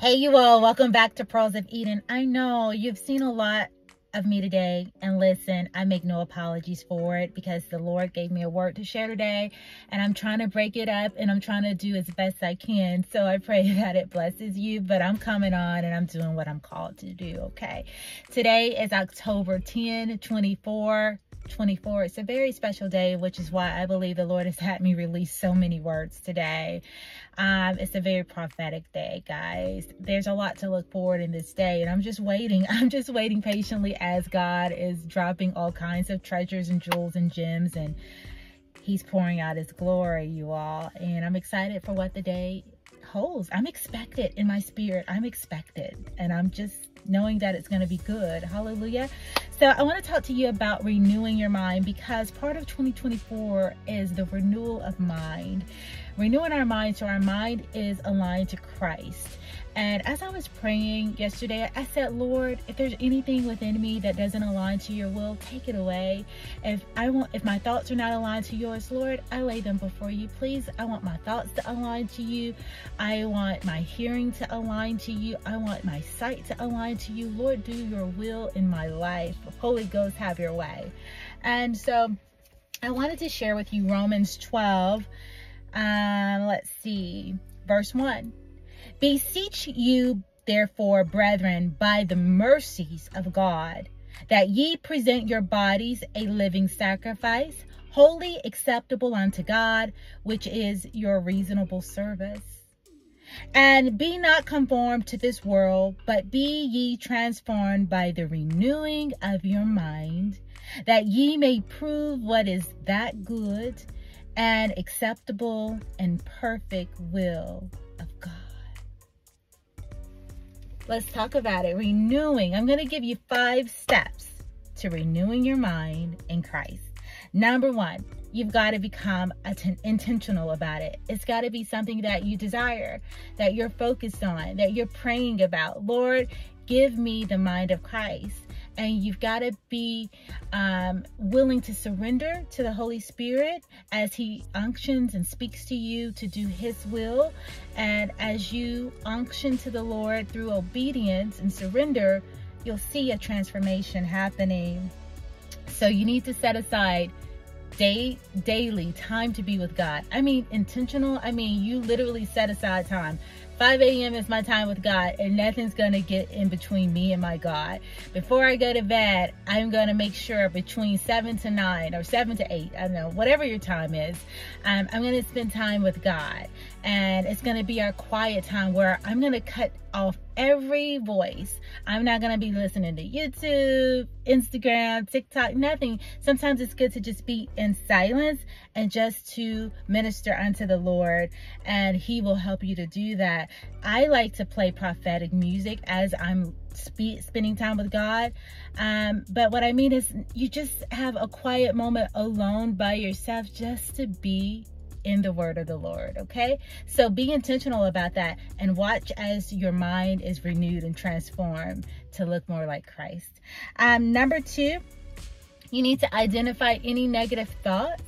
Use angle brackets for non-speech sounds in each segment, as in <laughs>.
Hey, you all, welcome back to Pearls of Eden. I know you've seen a lot of me today, and listen, I make no apologies for it because the Lord gave me a word to share today, and I'm trying to break it up and I'm trying to do as best I can. So I pray <laughs> that it blesses you, but I'm coming on and I'm doing what I'm called to do, okay? Today is October 10, 24. 24. It's a very special day, which is why I believe the Lord has had me release so many words today. Um, it's a very prophetic day, guys. There's a lot to look forward in this day, and I'm just waiting. <laughs> I'm just waiting patiently as God is dropping all kinds of treasures and jewels and gems, and He's pouring out His glory, you all. And I'm excited for what the day holds. I'm expected in my spirit. I'm expected, and I'm just knowing that it's going to be good. Hallelujah. So I want to talk to you about renewing your mind because part of 2024 is the renewal of mind. Renewing our mind so our mind is aligned to Christ. And as I was praying yesterday, I said, Lord, if there's anything within me that doesn't align to your will, take it away. If I want, if my thoughts are not aligned to yours, Lord, I lay them before you. Please, I want my thoughts to align to you. I want my hearing to align to you. I want my sight to align to you. Lord, do your will in my life. Holy Ghost, have your way. And so I wanted to share with you Romans 12. Um, let's see, verse 1. Beseech you, therefore, brethren, by the mercies of God, that ye present your bodies a living sacrifice, holy acceptable unto God, which is your reasonable service. And be not conformed to this world, but be ye transformed by the renewing of your mind, that ye may prove what is that good and acceptable and perfect will of God. Let's talk about it. Renewing. I'm going to give you five steps to renewing your mind in Christ. Number one, you've got to become intentional about it. It's got to be something that you desire, that you're focused on, that you're praying about. Lord, give me the mind of Christ and you've got to be um, willing to surrender to the Holy Spirit as He unctions and speaks to you to do His will. And as you unction to the Lord through obedience and surrender, you'll see a transformation happening. So you need to set aside day daily time to be with God. I mean intentional. I mean you literally set aside time 5 a.m. is my time with God, and nothing's going to get in between me and my God. Before I go to bed, I'm going to make sure between 7 to 9 or 7 to 8, I don't know, whatever your time is, um, I'm going to spend time with God. And it's going to be our quiet time where I'm going to cut off every voice. I'm not going to be listening to YouTube, Instagram, TikTok, nothing. Sometimes it's good to just be in silence and just to minister unto the Lord, and He will help you to do that. I like to play prophetic music as I'm spending time with God. Um, but what I mean is, you just have a quiet moment alone by yourself just to be in the word of the Lord, okay? So be intentional about that and watch as your mind is renewed and transformed to look more like Christ. Um, number two, you need to identify any negative thoughts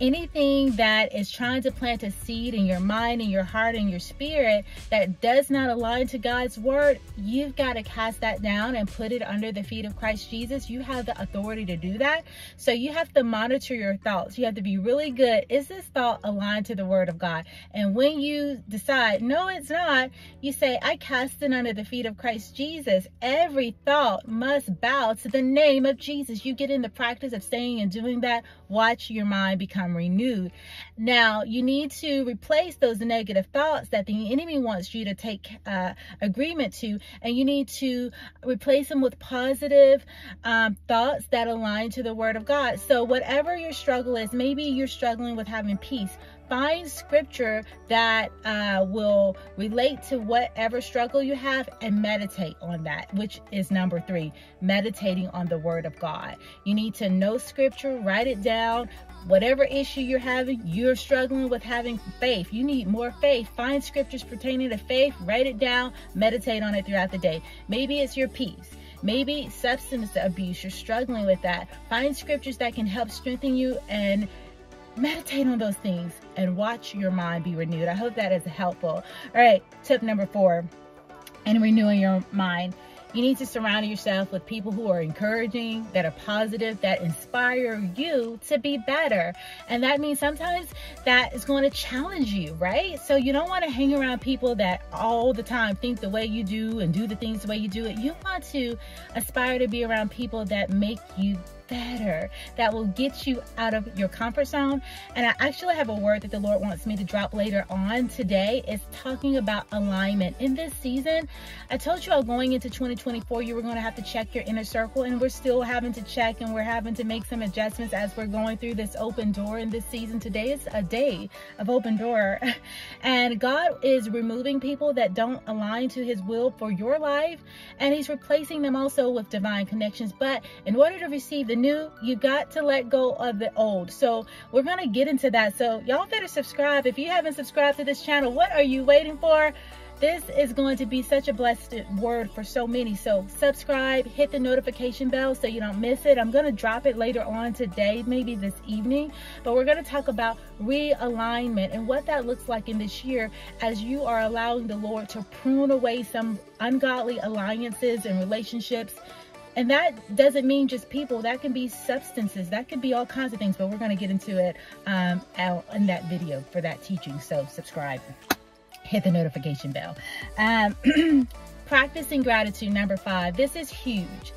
anything that is trying to plant a seed in your mind and your heart and your spirit that does not align to God's word, you've got to cast that down and put it under the feet of Christ Jesus. You have the authority to do that. So you have to monitor your thoughts. You have to be really good. Is this thought aligned to the word of God? And when you decide, no, it's not, you say, I cast it under the feet of Christ Jesus. Every thought must bow to the name of Jesus. You get in the practice of saying and doing that, watch your mind become become renewed. Now, you need to replace those negative thoughts that the enemy wants you to take uh, agreement to, and you need to replace them with positive um, thoughts that align to the Word of God. So, whatever your struggle is, maybe you're struggling with having peace find scripture that uh, will relate to whatever struggle you have and meditate on that, which is number three, meditating on the word of God. You need to know scripture, write it down, whatever issue you're having, you're struggling with having faith. You need more faith. Find scriptures pertaining to faith, write it down, meditate on it throughout the day. Maybe it's your peace. Maybe substance abuse, you're struggling with that. Find scriptures that can help strengthen you and meditate on those things and watch your mind be renewed. I hope that is helpful. All right, tip number four and renewing your mind. You need to surround yourself with people who are encouraging, that are positive, that inspire you to be better. And that means sometimes that is going to challenge you, right? So you don't want to hang around people that all the time think the way you do and do the things the way you do it. You want to aspire to be around people that make you better, that will get you out of your comfort zone. And I actually have a word that the Lord wants me to drop later on today. It's talking about alignment. In this season, I told you all going into 2024, you were going to have to check your inner circle, and we're still having to check and we're having to make some adjustments as we're going through this open door in this season. Today is a day of open door, <laughs> and God is removing people that don't align to His will for your life, and He's replacing them also with divine connections. But in order to receive the new, you got to let go of the old. So we're going to get into that. So y'all better subscribe. If you haven't subscribed to this channel, what are you waiting for? This is going to be such a blessed word for so many. So subscribe, hit the notification bell so you don't miss it. I'm going to drop it later on today, maybe this evening. But we're going to talk about realignment and what that looks like in this year as you are allowing the Lord to prune away some ungodly alliances and relationships and that doesn't mean just people, that can be substances, that could be all kinds of things, but we're going to get into it um, out in that video for that teaching. So subscribe, hit the notification bell. Um, <clears throat> practicing gratitude, number five. This is huge.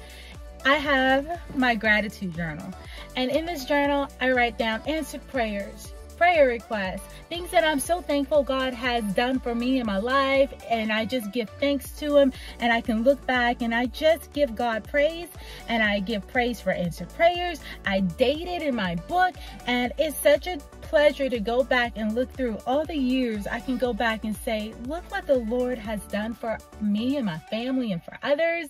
I have my gratitude journal. And in this journal, I write down answered prayers, prayer requests, things that I'm so thankful God has done for me in my life. And I just give thanks to Him. And I can look back and I just give God praise. And I give praise for answered prayers. I date it in my book. And it's such a pleasure to go back and look through all the years. I can go back and say, look what the Lord has done for me and my family and for others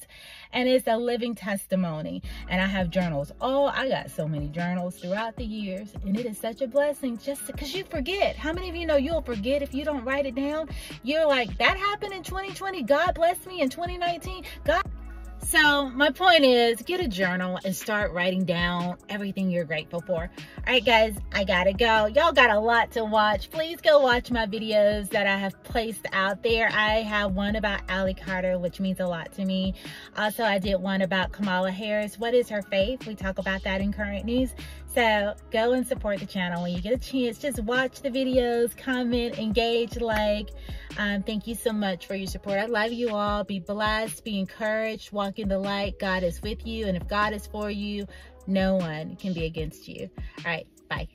and it's a living testimony. And I have journals. Oh, I got so many journals throughout the years, and it is such a blessing just because you forget. How many of you know you'll forget if you don't write it down? You're like, that happened in 2020. God bless me in 2019. God so my point is get a journal and start writing down everything you're grateful for. All right, guys, I gotta go. Y'all got a lot to watch. Please go watch my videos that I have placed out there. I have one about Ally Carter, which means a lot to me. Also, I did one about Kamala Harris. What is her faith? We talk about that in current news. So go and support the channel when you get a chance. Just watch the videos, comment, engage, like. Um, thank you so much for your support. I love you all. Be blessed, be encouraged, walk in the light. God is with you. And if God is for you, no one can be against you. All right, bye.